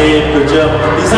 Hey, good job. These